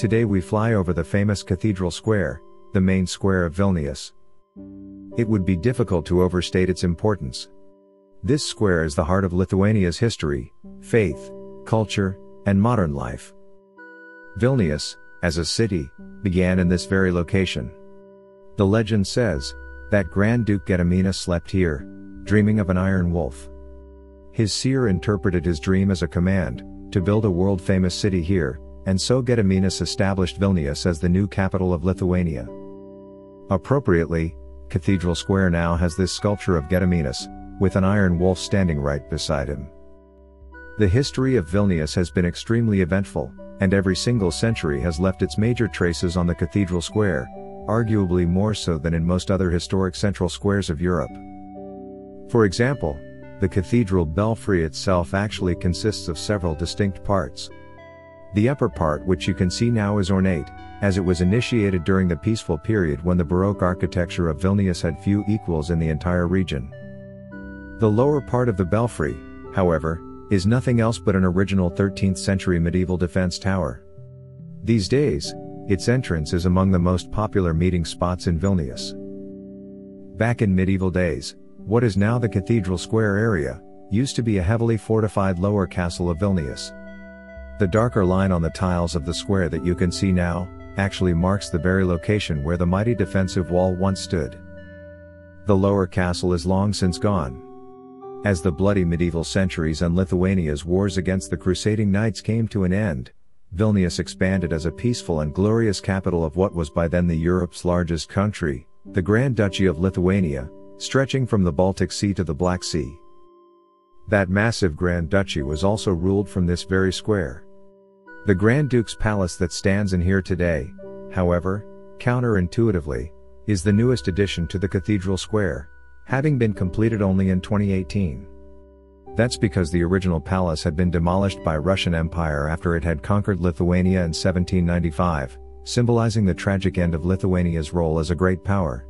Today we fly over the famous Cathedral Square, the main square of Vilnius. It would be difficult to overstate its importance. This square is the heart of Lithuania's history, faith, culture, and modern life. Vilnius, as a city, began in this very location. The legend says that Grand Duke Gediminas slept here, dreaming of an iron wolf. His seer interpreted his dream as a command to build a world famous city here, and so Gediminas established Vilnius as the new capital of Lithuania. Appropriately, Cathedral Square now has this sculpture of Gediminas, with an iron wolf standing right beside him. The history of Vilnius has been extremely eventful, and every single century has left its major traces on the cathedral square, arguably more so than in most other historic central squares of Europe. For example, the cathedral belfry itself actually consists of several distinct parts. The upper part which you can see now is ornate, as it was initiated during the peaceful period when the Baroque architecture of Vilnius had few equals in the entire region. The lower part of the belfry, however, is nothing else but an original 13th century medieval defense tower. These days, its entrance is among the most popular meeting spots in Vilnius. Back in medieval days, what is now the Cathedral Square area, used to be a heavily fortified lower castle of Vilnius. The darker line on the tiles of the square that you can see now, actually marks the very location where the mighty defensive wall once stood. The lower castle is long since gone, as the bloody medieval centuries and Lithuania's wars against the crusading knights came to an end, Vilnius expanded as a peaceful and glorious capital of what was by then the Europe's largest country, the Grand Duchy of Lithuania, stretching from the Baltic Sea to the Black Sea. That massive Grand Duchy was also ruled from this very square. The Grand Duke's palace that stands in here today, however, counterintuitively, is the newest addition to the Cathedral Square, having been completed only in 2018. That's because the original palace had been demolished by Russian Empire after it had conquered Lithuania in 1795, symbolizing the tragic end of Lithuania's role as a great power.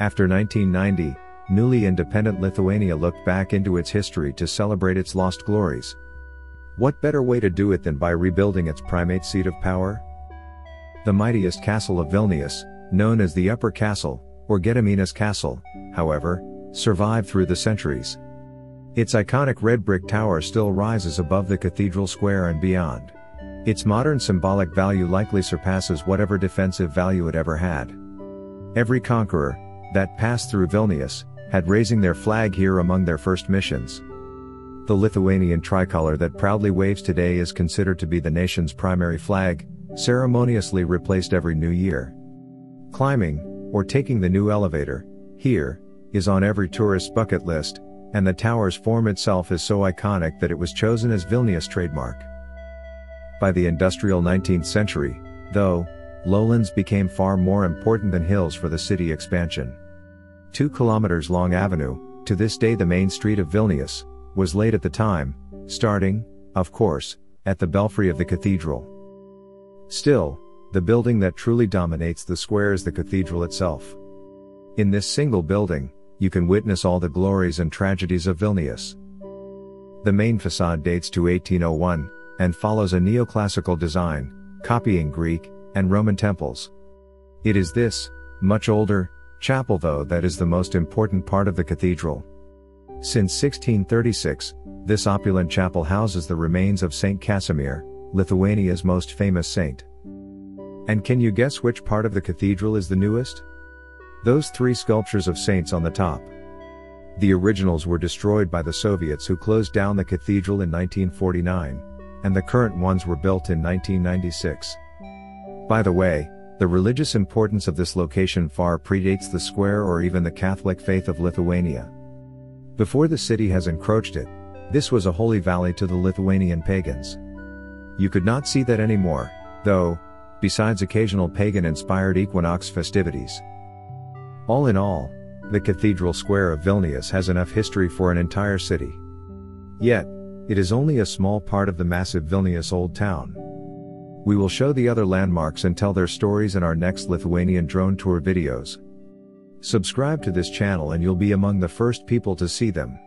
After 1990, newly independent Lithuania looked back into its history to celebrate its lost glories. What better way to do it than by rebuilding its primate seat of power? The mightiest castle of Vilnius, known as the Upper Castle, or Gediminas Castle, however, survived through the centuries. Its iconic red brick tower still rises above the cathedral square and beyond. Its modern symbolic value likely surpasses whatever defensive value it ever had. Every conqueror that passed through Vilnius had raising their flag here among their first missions. The Lithuanian tricolor that proudly waves today is considered to be the nation's primary flag, ceremoniously replaced every new year. Climbing, or taking the new elevator, here, is on every tourist's bucket list, and the tower's form itself is so iconic that it was chosen as Vilnius trademark. By the industrial 19th century, though, lowlands became far more important than hills for the city expansion. Two kilometers long avenue, to this day the main street of Vilnius, was laid at the time, starting, of course, at the belfry of the cathedral. Still, the building that truly dominates the square is the cathedral itself. In this single building, you can witness all the glories and tragedies of Vilnius. The main facade dates to 1801, and follows a neoclassical design, copying Greek and Roman temples. It is this, much older, chapel though that is the most important part of the cathedral. Since 1636, this opulent chapel houses the remains of Saint Casimir, Lithuania's most famous saint. And can you guess which part of the cathedral is the newest? Those three sculptures of saints on the top. The originals were destroyed by the Soviets who closed down the cathedral in 1949, and the current ones were built in 1996. By the way, the religious importance of this location far predates the square or even the Catholic faith of Lithuania. Before the city has encroached it, this was a holy valley to the Lithuanian pagans. You could not see that anymore, though, besides occasional pagan-inspired equinox festivities. All in all, the Cathedral Square of Vilnius has enough history for an entire city. Yet, it is only a small part of the massive Vilnius Old Town. We will show the other landmarks and tell their stories in our next Lithuanian drone tour videos. Subscribe to this channel and you'll be among the first people to see them.